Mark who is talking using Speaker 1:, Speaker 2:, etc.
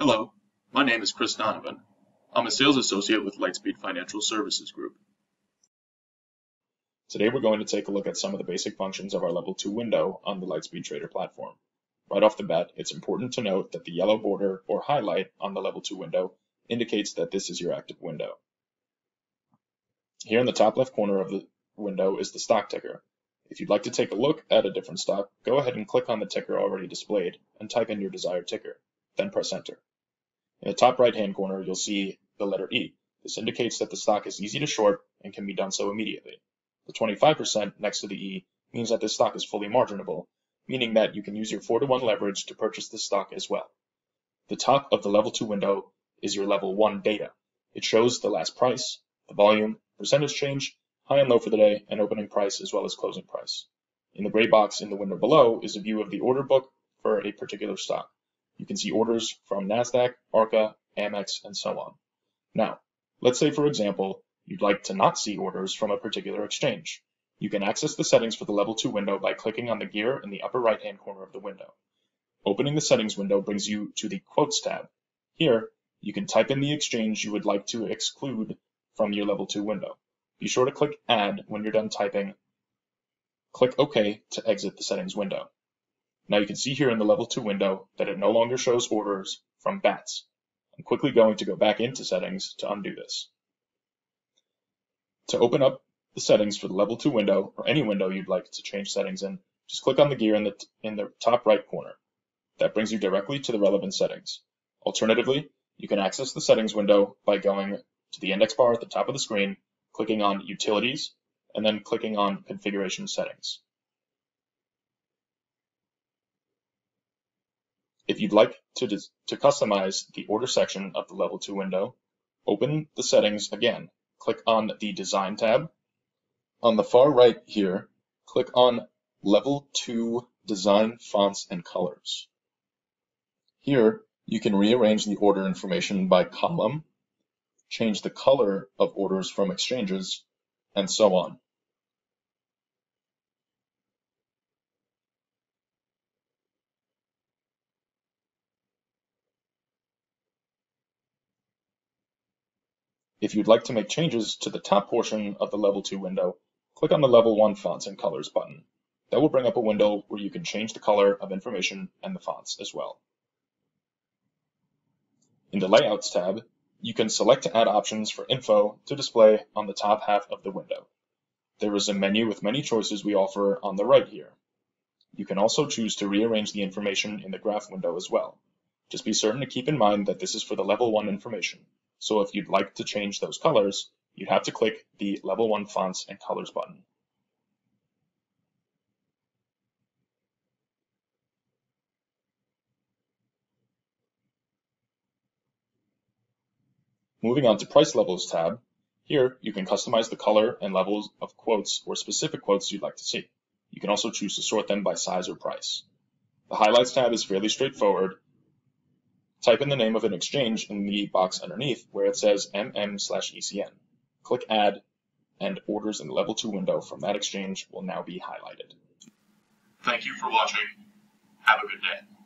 Speaker 1: Hello, my name is Chris Donovan. I'm a sales associate with Lightspeed Financial Services Group.
Speaker 2: Today we're going to take a look at some of the basic functions of our Level 2 window on the Lightspeed Trader platform. Right off the bat, it's important to note that the yellow border or highlight on the Level 2 window indicates that this is your active window. Here in the top left corner of the window is the stock ticker. If you'd like to take a look at a different stock, go ahead and click on the ticker already displayed and type in your desired ticker, then press enter. In the top right hand corner, you'll see the letter E. This indicates that the stock is easy to short and can be done so immediately. The 25% next to the E means that this stock is fully marginable, meaning that you can use your 4 to 1 leverage to purchase this stock as well. The top of the level 2 window is your level 1 data. It shows the last price, the volume, percentage change, high and low for the day, and opening price as well as closing price. In the gray box in the window below is a view of the order book for a particular stock. You can see orders from NASDAQ, ARCA, Amex, and so on. Now, let's say, for example, you'd like to not see orders from a particular exchange. You can access the settings for the Level 2 window by clicking on the gear in the upper right-hand corner of the window. Opening the settings window brings you to the Quotes tab. Here, you can type in the exchange you would like to exclude from your Level 2 window. Be sure to click Add when you're done typing. Click OK to exit the settings window. Now you can see here in the level 2 window that it no longer shows orders from BATS. I'm quickly going to go back into settings to undo this. To open up the settings for the level 2 window or any window you'd like to change settings in, just click on the gear in the, in the top right corner. That brings you directly to the relevant settings. Alternatively, you can access the settings window by going to the index bar at the top of the screen, clicking on Utilities, and then clicking on Configuration Settings. If you'd like to, to customize the order section of the Level 2 window, open the settings again. Click on the Design tab. On the far right here, click on Level 2 Design Fonts and Colors. Here, you can rearrange the order information by column, change the color of orders from exchanges, and so on. If you'd like to make changes to the top portion of the Level 2 window, click on the Level 1 Fonts and Colors button. That will bring up a window where you can change the color of information and the fonts as well. In the Layouts tab, you can select to add options for info to display on the top half of the window. There is a menu with many choices we offer on the right here. You can also choose to rearrange the information in the graph window as well. Just be certain to keep in mind that this is for the level 1 information. So if you'd like to change those colors, you'd have to click the Level 1 Fonts and Colors button. Moving on to Price Levels tab, here you can customize the color and levels of quotes or specific quotes you'd like to see. You can also choose to sort them by size or price. The Highlights tab is fairly straightforward Type in the name of an exchange in the box underneath where it says MM slash ECN. Click Add, and orders in the Level 2 window from that exchange will now be highlighted.
Speaker 1: Thank you for watching. Have a good day.